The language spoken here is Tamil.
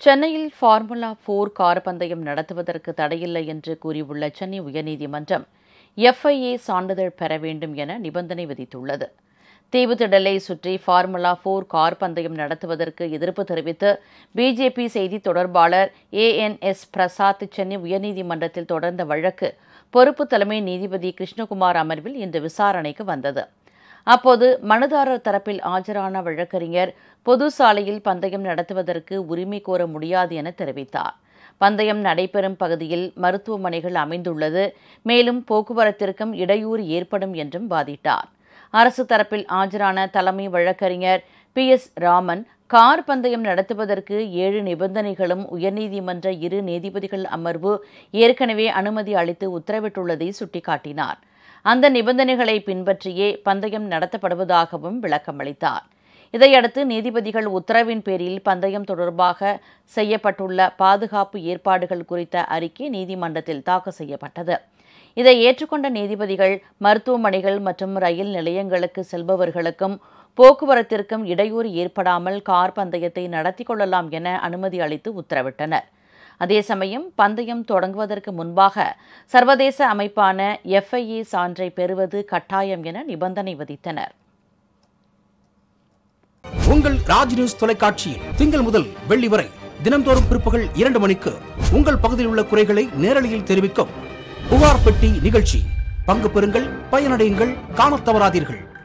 சென்னையில் ஃபார்முலா போர் கார் பந்தயம் நடத்துவதற்கு தடையில்லை என்று கூறியுள்ள சென்னை உயர்நீதிமன்றம் எஃப்ஐஏ சான்றிதழ் பெற வேண்டும் என நிபந்தனை விதித்துள்ளது. தீவுத்திடலை சுற்றி ஃபார்முலா போர் கார் பந்தயம் நடத்துவதற்கு எதிர்ப்பு தெரிவித்து பிஜேபி செய்தி தொடர்பாளர் ஏஎன்எஸ் பிரசாத் சென்னை உயர்நீதிமன்றத்தில் தொடர்ந்த வழக்கு பொறுப்பு தலைமை நீதிபதி கிருஷ்ணகுமார் அமர்வில் இன்று விசாரணைக்கு வந்தது. அப்போது மனுதாரர் தரப்பில் ஆஜரான வழக்கறிஞர் பொது சாலையில் பந்தயம் நடத்துவதற்கு உரிமை கோர முடியாது என தெரிவித்தார். பந்தயம் நடைபெறும் பகுதியில் மருத்துவமனைகள் அமைந்துள்ளது. மேலும் போக்குவரத்திற்கும் இடையூறு ஏற்படும் என்றும் வாதிட்டார். அரசு தரப்பில் ஆஜரான தலைமை வழக்கறிஞர் பி. எஸ். ராமன் கார் பந்தயம் நடத்துவதற்கு ஏழு நிபந்தனைகளும் உயர்நீதிமன்ற இரு நீதிபதிகள் அமர்வு ஏற்கனவே அனுமதி அளித்து உத்தரவிட்டுள்ளதை சுட்டிக்காட்டினார். அந்த நிபந்தனைகளை பின்பற்றியே பந்தயம் நடத்தப்படுவதாகவும் விளக்கமளித்தார். இதையடுத்து நீதிபதிகள் உத்தரவின் பேரில் பந்தயம் தொடர்பாக செய்யப்பட்டுள்ள பாதுகாப்பு ஏற்பாடுகள் குறித்த அறிக்கை நீதிமன்றத்தில் தாக்கல் செய்யப்பட்டது. இதை ஏற்றுக்கொண்ட நீதிபதிகள் மருத்துவமனைகள் மற்றும் ரயில் நிலையங்களுக்கு செல்பவர்களுக்கும் போக்குவரத்திற்கும் இடையூறு ஏற்படாமல் கார் பந்தயத்தை நடத்தி கொள்ளலாம் என அனுமதி அளித்து உத்தரவிட்டனர். அதே சமயம் பந்தயம் தொடங்குவதற்கு முன்பாக சர்வதேச அமைப்பான எஃப்ஐஏ சான்றை பெறுவது கட்டாயம் என நிபந்தனை விதித்தனர். உங்கள் ராஜ் நியூஸ் தொலைக்காட்சியில் திங்கள் முதல் வெள்ளி வரை தினம்தோறும் பிற்பகல் இரண்டு மணிக்கு உங்கள் பகுதியில் உள்ள குறைகளை நேரலையில் தெரிவிக்கும் புகார் பெட்டி நிகழ்ச்சி. பங்கு பெறுங்கள் பயனடையுங்கள் காணத் தவறாதீர்கள்.